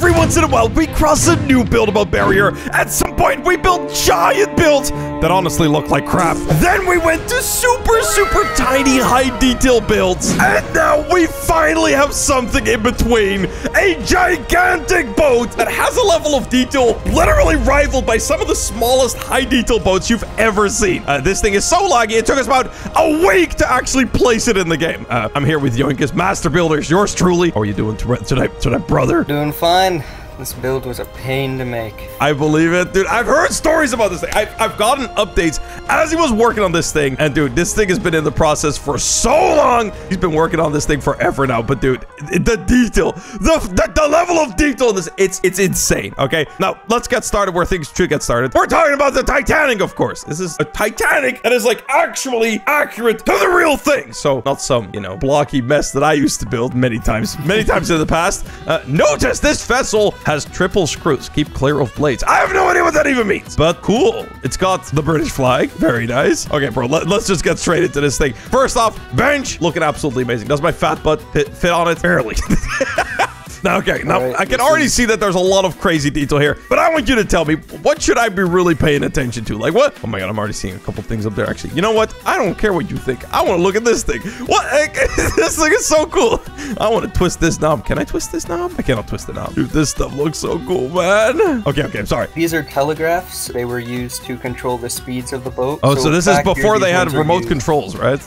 every once in a while, we cross a new buildable barrier. At some point, we built giant builds that honestly look like crap. Then we went to super, super tiny, high detail builds. And now we finally have something in between. A gigantic boat that has a level of detail literally rivaled by some of the smallest high detail boats you've ever seen. Uh, this thing is so laggy, it took us about a week to actually place it in the game. Uh, I'm here with Yoinkus Master Builders, yours truly. How are you doing tonight, tonight, brother? Doing fine. This build was a pain to make. I believe it, dude. I've heard stories about this thing. I've, I've gotten updates as he was working on this thing. And, dude, this thing has been in the process for so long. He's been working on this thing forever now. But, dude, the detail, the, the, the level of detail in this, it's, it's insane, okay? Now, let's get started where things should get started. We're talking about the Titanic, of course. This is a Titanic that is, like, actually accurate to the real thing. So, not some, you know, blocky mess that I used to build many times, many times in the past. Uh, notice this vessel has triple screws. Keep clear of blades. I have no idea what that even means, but cool. It's got the British flag. Very nice. Okay, bro, let, us just get straight into this thing. First off, bench looking absolutely amazing. Does my fat butt fit, fit on it? Barely. Now, okay, now right, I can already is... see that there's a lot of crazy detail here, but I want you to tell me what should I be really paying attention to? Like what? Oh my god, I'm already seeing a couple things up there. Actually, you know what? I don't care what you think. I want to look at this thing. What? this thing is so cool. I want to twist this knob. Can I twist this knob? I cannot twist the knob. Dude, this stuff looks so cool, man. Okay, okay, I'm sorry. These are telegraphs. They were used to control the speeds of the boat. Oh, so, so this is before they had remote controls, right?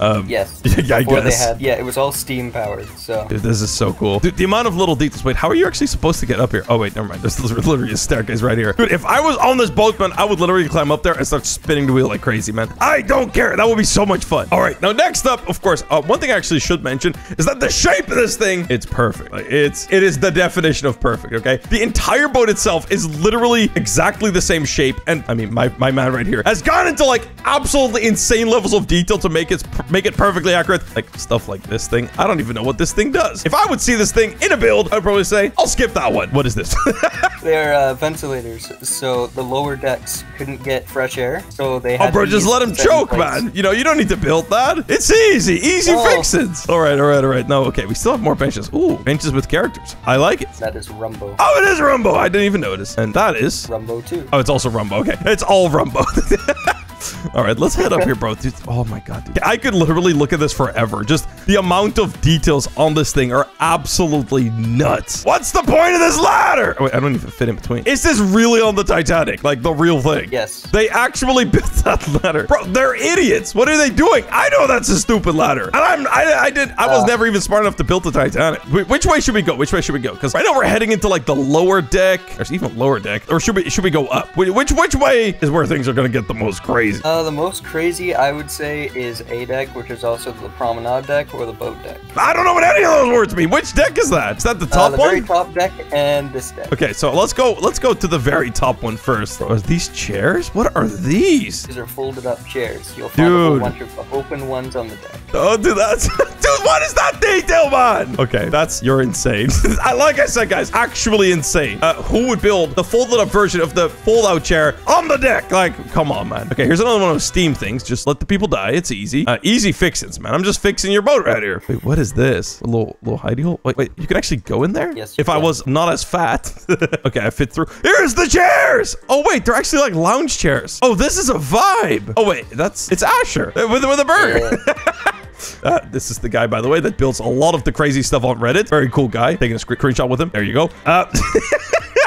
um, yes. Yeah, I guess. Had, yeah, it was all steam powered. So. Dude, this is so cool. Dude, the amount of little details. Wait, how are you actually supposed to get up here? Oh, wait, never mind. There's literally a staircase right here. Dude, if I was on this boat, man, I would literally climb up there and start spinning the wheel like crazy, man. I don't care. That would be so much fun. All right, now next up, of course, uh, one thing I actually should mention is that the shape of this thing, it's perfect. Like, it's, it is the definition of perfect, okay? The entire boat itself is literally exactly the same shape. And I mean, my, my man right here has gone into like absolutely insane levels of detail to make it, make it perfectly accurate. Like stuff like this thing. I don't even know what this thing does. If I would see this thing in a build, I'd probably say, I'll skip that one. What is this? They're uh, ventilators, so the lower decks couldn't get fresh air, so they had Oh, bro, just let him choke, man. You know, you don't need to build that. It's easy. Easy oh. fixes. All right, all right, all right. No, okay. We still have more benches. Ooh, benches with characters. I like it. That is Rumbo. Oh, it is Rumbo. I didn't even notice. And that is... Rumbo, too. Oh, it's also Rumbo. Okay. It's all Rumbo. All right, let's head up here, bro. Dude, oh my god, dude. I could literally look at this forever. Just the amount of details on this thing are absolutely nuts. What's the point of this ladder? Oh, wait, I don't even fit in between. Is this really on the Titanic? Like the real thing? Yes. They actually built that ladder. Bro, they're idiots. What are they doing? I know that's a stupid ladder. And I'm, I, I did, I was uh, never even smart enough to build the Titanic. Which way should we go? Which way should we go? Because right now we're heading into like the lower deck. There's even lower deck. Or should we, should we go up? Which, which way is where things are going to get the most crazy? Uh, the most crazy, I would say, is A deck, which is also the promenade deck or the boat deck. I don't know what any of those words mean. Which deck is that? Is that the top uh, the one? very top deck and this deck. Okay, so let's go. Let's go to the very top one first. Are these chairs? What are these? These are folded up chairs. You'll find dude. a bunch of open ones on the deck. Oh, dude, that's dude. What is that detail, man? Okay, that's you're insane. like I said, guys, actually insane. Uh, who would build the folded up version of the fold out chair on the deck? Like, come on, man. Okay, here's another one of Steam things. Just let the people die. It's easy. Uh, easy fixings, man. I'm just fixing your boat right here. Wait, what is this? A little little hidey hole? Wait, wait. You can actually go in there? Yes. If can. I was not as fat. okay, I fit through. Here's the chairs. Oh, wait. They're actually like lounge chairs. Oh, this is a vibe. Oh, wait. That's, it's Asher with, with a bird. Yeah. Uh, this is the guy, by the way, that builds a lot of the crazy stuff on Reddit. Very cool guy. Taking a screenshot with him. There you go. Uh,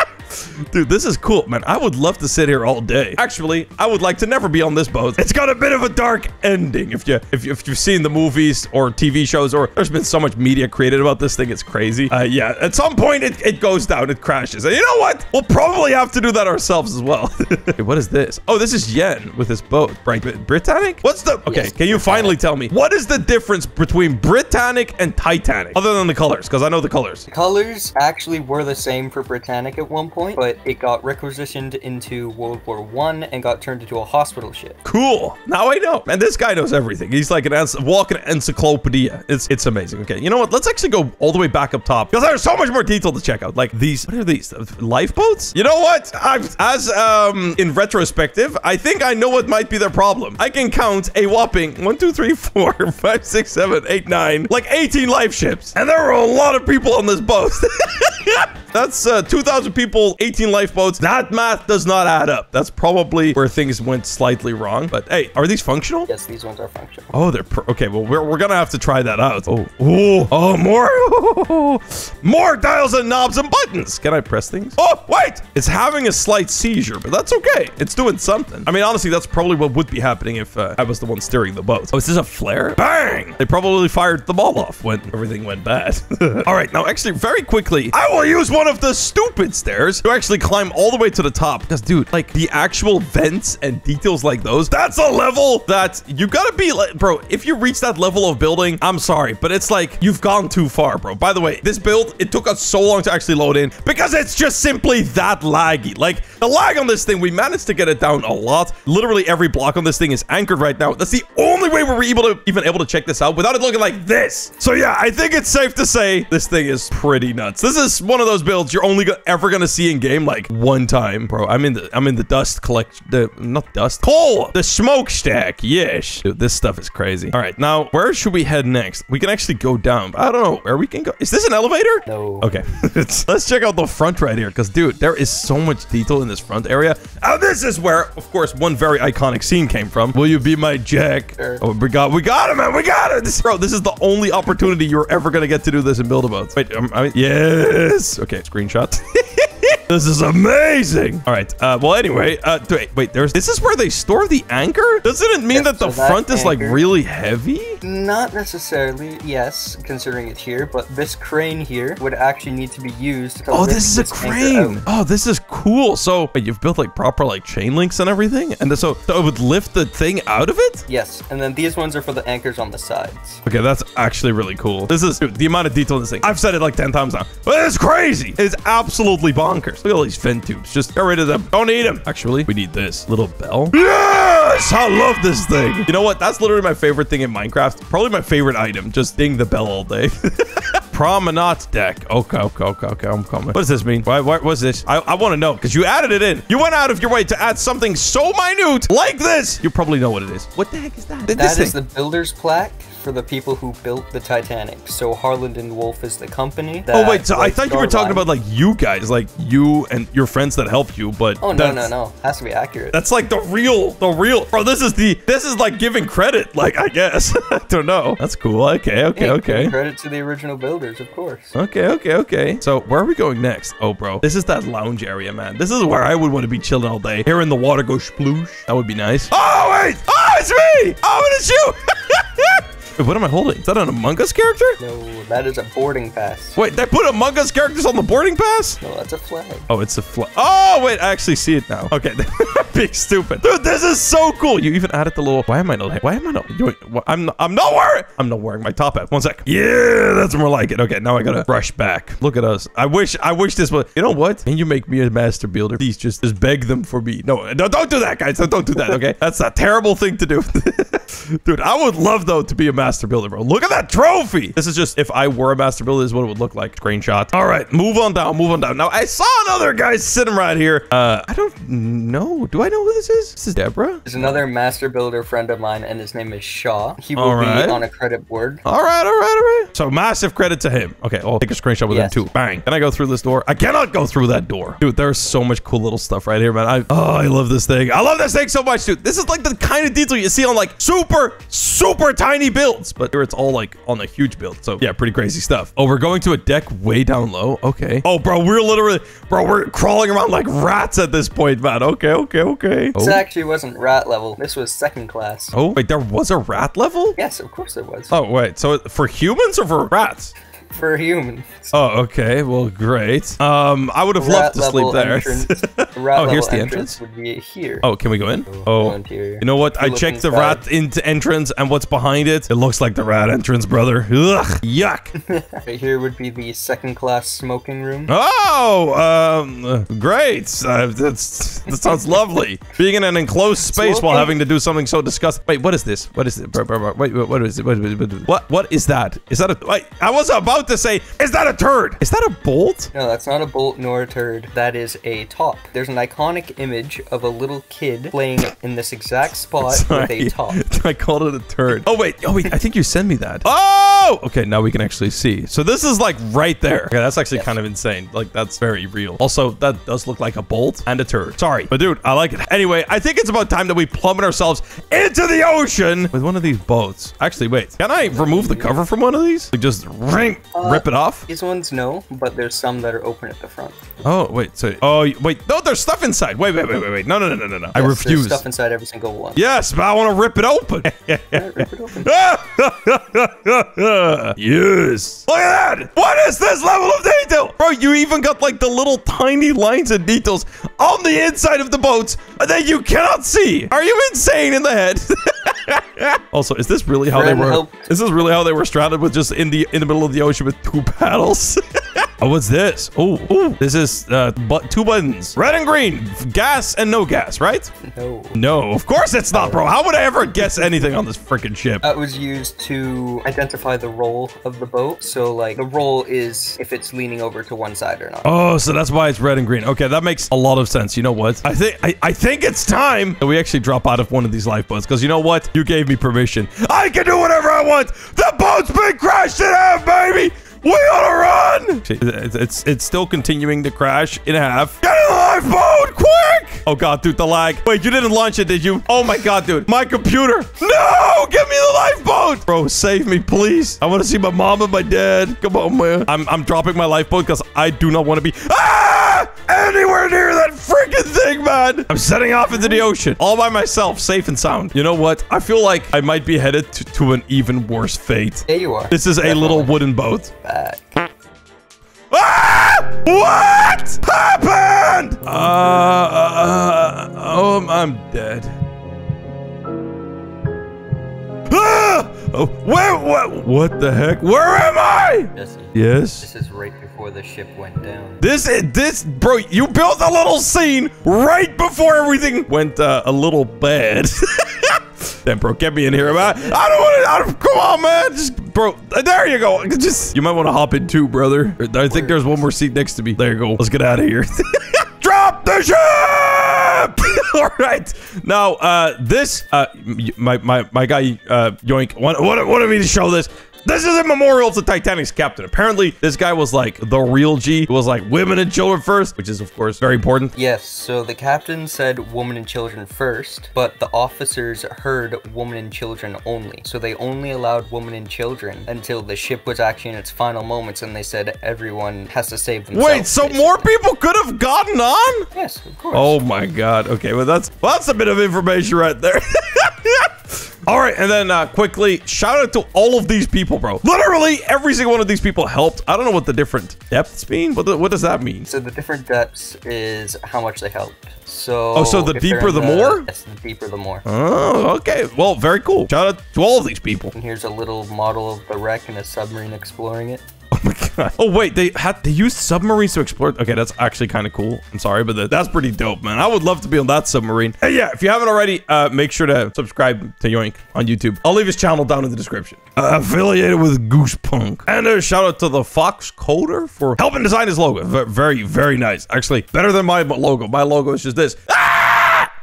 Dude, this is cool, man. I would love to sit here all day. Actually, I would like to never be on this boat. It's got a bit of a dark ending. If you if, you, if you've seen the movies or TV shows, or there's been so much media created about this thing, it's crazy. Uh, yeah, at some point it, it goes down, it crashes. And you know what? We'll probably have to do that ourselves as well. hey, what is this? Oh, this is Yen with his boat. Right, Britannic? What's the? Okay, yes, can you Britannic. finally tell me what is the difference between Britannic and Titanic, other than the colors? Because I know the colors. The colors actually were the same for Britannic at one point, but it got requisitioned into World War One and got turned into a hospital ship. Cool. Now I know. And this guy knows everything. He's like an walking encyclopedia. It's it's amazing. Okay, you know what? Let's actually go all the way back up top because there's so much more detail to check out. Like these, what are these? Lifeboats? You know what? I'm, as um in retrospective, I think I know what might be their problem. I can count a whopping one, two, three, four, five, six, seven, eight, nine, like 18 life ships, and there were a lot of people on this boat. That's uh, 2,000 people, 18 lifeboats. That math does not add up. That's probably where things went slightly wrong. But hey, are these functional? Yes, these ones are functional. Oh, they're okay. Well, we're, we're gonna have to try that out. Oh, oh, oh, more, more dials and knobs and buttons. Can I press things? Oh, wait! It's having a slight seizure, but that's okay. It's doing something. I mean, honestly, that's probably what would be happening if uh, I was the one steering the boat. Oh, is this a flare? Bang! They probably fired the ball off when everything went bad. all right, now actually, very quickly, I will use one of the stupid stairs to actually climb all the way to the top. Because, dude, like the actual vents and details like those, that's a level that you gotta be like, bro. If you reach that level of building, I'm sorry, but it's like you've gone too far, bro. By the way, this build, it took us so long to actually load in because it's just simply that laggy. Like the lag on this thing, we managed to get it down a lot. Literally every block on this thing is anchored right now. That's the only way we're able to even able to check this out without it looking like this. So yeah, I think it's safe to say this thing is pretty nuts. This is one of those builds you're only go ever gonna see in game like one time, bro. I'm in the I'm in the dust collect the not dust coal the smokestack. Yes, Dude, this stuff is crazy. All right, now where should we head next? We can actually go down. I don't know where we can go. Is this an elevator? No. Okay, let's check out the front right here because, dude, there is so much detail in this front area. And this is where, of course, one very iconic scene came from. Will you be my Jack? Sure. Oh, we got, we got him, man. We got it. This, bro, this is the only opportunity you're ever gonna get to do this in build a boat. Wait, um, I mean, yes. Okay, screenshot. This is amazing. All right. Uh, well, anyway, uh, wait, wait, there's, this is where they store the anchor? Doesn't it mean Yes, that the so front is like really heavy? Not necessarily, yes, considering it here, but this crane here would actually need to be used to Oh, this is a crane. Oh, this is cool. So you've built like proper like chain links and everything, and so, so it would lift the thing out of it. Yes, and then these ones are for the anchors on the sides. Okay, that's actually really cool. This is dude, the amount of detail in this thing. I've said it like ten times now, but it's crazy. It's absolutely bonkers. Look at all these fin tubes. Just get rid of them. Don't need them. Actually, we need this little bell. Yes, I love this thing. You know what? That's literally my favorite thing in Minecraft. Probably my favorite item. Just ding the bell all day. Promenade deck. Okay, okay, okay, okay. I'm coming. What does this mean? Why, what was this? I, I want to know because you added it in. You went out of your way to add something so minute like this. You probably know what it is. What the heck is that? That this is thing. the builder's plaque for the people who built the Titanic. So Harland and Wolff is the company. Oh, that, Oh wait, so I thought you were talking about like you guys, like you and your friends that helped you, but Oh no no no! Has to be accurate. That's like the real, the real, bro. This is the, this is like giving credit, like I guess. I don't know. That's cool. Okay, okay, okay. Credit to the original builders, of course. Okay, okay, okay. So where are we going next? Oh, bro, this is that lounge area, man. This is where I would want to be chilling all day, hearing the water go sploosh. That would be nice. Oh wait, oh it's me. I'm gonna shoot. Wait, what am I holding? Is that an Among Us character? No, that is a boarding pass. Wait, they put Among Us characters on the boarding pass? No, that's a flag. Oh, it's a flag. Oh, wait, I actually see it now. Okay, big stupid. Dude, this is so cool. You even added the little. Why am I not? Why am I not? doing- I'm not, I'm not wearing. I'm not wearing my top hat. One sec. Yeah, that's more like it. Okay, now I gotta brush back. Look at us. I wish. I wish this was. You know what? Can you make me a master builder? Please, just just beg them for me. No, no, don't do that, guys. Don't do that. Okay, that's a terrible thing to do. Dude, I would love though to be a master builder, bro. Look at that trophy. This is just if I were a master builder, this is what it would look like. Screenshot. All right, move on down, move on down. Now I saw another guy sitting right here. Uh, I don't know. Do I know who this is? This is Deborah. There's another master builder friend of mine, and his name is Shaw. He will right. be on a credit board. All right, all right, all right. So massive credit to him. Okay, I'll take a screenshot with Yes. him too. Bang. Can I go through this door? I cannot go through that door. Dude, there's so much cool little stuff right here, man. I oh, I love this thing. I love this thing so much, dude. This is like the kind of detail you see on like super, super tiny builds. But here it's all like on a huge build. So yeah, pretty crazy stuff. Oh, we're going to a deck way down low. Okay. Oh, bro, we're literally, bro, we're crawling around like rats at this point, man. Okay, okay, okay. This Oh, actually wasn't rat level. This was second class. oh wait, there was a rat level? Yes, of course it was. Oh, wait. So for humans or for rats? For humans. Oh, okay. Well, great. Um, I would have loved to sleep there. entrance- Oh, here's the entrance? Would be here. oh, can we go in? Oh, interior. you know what? I checked the rat into entrance, and what's behind it? It looks like the rat entrance, brother. Ugh, yuck. Right here would be the second class smoking room. Oh, um, great. Uh, that's that sounds lovely. Being in an enclosed space while having to do something so disgusting. Wait, what is this? What is it? Wait, what is it? What, what, what, what is that? Is that a? Wait, I was about about to say, is that a turd? Is that a bolt? No, that's not a bolt nor a turd. That is a top. There's an iconic image of a little kid playing in this exact spot with a top. I called it a turd. Oh, wait. Oh, wait. I think you sent me that. Oh! Okay, now we can actually see. So this is like right there. Okay, that's actually Yes. kind of insane. Like, that's very real. Also, that does look like a bolt and a turd. Sorry. But dude, I like it. Anyway, I think it's about time that we plummet ourselves into the ocean with one of these boats. Actually, wait. Can I remove the cover from one of these? Like, just ring, Uh, rip it off? These ones, no, but there's some that are open at the front. Oh, wait. So, oh, wait. No, there's stuff inside. Wait, wait, wait, wait, wait. No, no, no, no, no, no. I refuse. There's stuff inside every single one. Yes, but I want to rip it open. Yeah, rip it open. yes. Look at that. What is this level of detail? Bro, you even got like the little tiny lines and details on the inside of the boats that you cannot see. Are you insane in the head? also, is this really how Friend they were? helped. Is this really how they were stranded with just in the in the middle of the ocean with two paddles? Oh, what's this? Oh, oh, this is uh, but two buttons, red and green, gas and no gas, right? No. No, of course it's not, bro. How would I ever guess anything on this freaking ship? That was used to identify the roll of the boat. So, like, the roll is if it's leaning over to one side or not. Oh, so that's why it's red and green. Okay, that makes a lot of sense. You know what? I think I, I think it's time that we actually drop out of one of these lifeboats because you know what? You gave me permission. I can do whatever I want. The boat's been crashed in half, baby. We to run. It's, it's it's still continuing to crash in half. Get in the lifeboat, quick! Oh god, dude, the lag. Wait, you didn't launch it, did you? Oh my god, dude, my computer. No, give me the lifeboat, bro. Save me, please. I want to see my mom and my dad. Come on, man. I'm I'm dropping my lifeboat because I do not want to be ah anywhere near that freaking thing, man. I'm setting off into the ocean all by myself, safe and sound. You know what? I feel like I might be headed to, to an even worse fate. There you are. This is a little wooden boat. Back. Ah! What happened? Uh, uh, oh, I'm dead. Oh, where, what, what the heck? Where am I? Jesse, Yes. this is right before the ship went down. This, this, bro, you built a little scene right before everything went uh, a little bad. Then, bro, get me in here, man. I don't want to. Come on, man. Just, bro, there you go. Just, you might want to hop in too, brother. I think there's one more seat next to me. There you go. Let's get out of here. Drop the ship. All right. Now, uh, this, uh, my my my guy, uh, Yoink, wanted, wanted, me to show this. This is a memorial to Titanic's captain. Apparently, this guy was like the real G. It was like women and children first, which is of course very important. Yes, so the captain said women and children first, but the officers heard women and children only. So they only allowed women and children until the ship was actually in its final moments and they said everyone has to save themselves. Wait, so basically. more people could have gotten on? Yes, of course. Oh my god. Okay, well that's well, that's a bit of information right there. All right, and then uh, quickly, shout out to all of these people, bro. Literally, every single one of these people helped. I don't know what the different depths mean. What, the, what does that mean? So the different depths is how much they helped. So Oh, so the deeper in the more? Yes, the deeper the more. Oh, okay. Well, very cool. Shout out to all of these people. And here's a little model of the wreck and a submarine exploring it. Oh my god. Oh wait, they had they used submarines to explore. Okay, that's actually kind of cool. I'm sorry, but that, that's pretty dope, man. I would love to be on that submarine. Hey, yeah, if you haven't already, uh, make sure to subscribe to Yoink on YouTube. I'll leave his channel down in the description. Uh, affiliated with Goosepunk. And a shout out to the Fox Coder for helping design his logo. V- very, very nice. Actually, better than my logo. My logo is just this. Ah!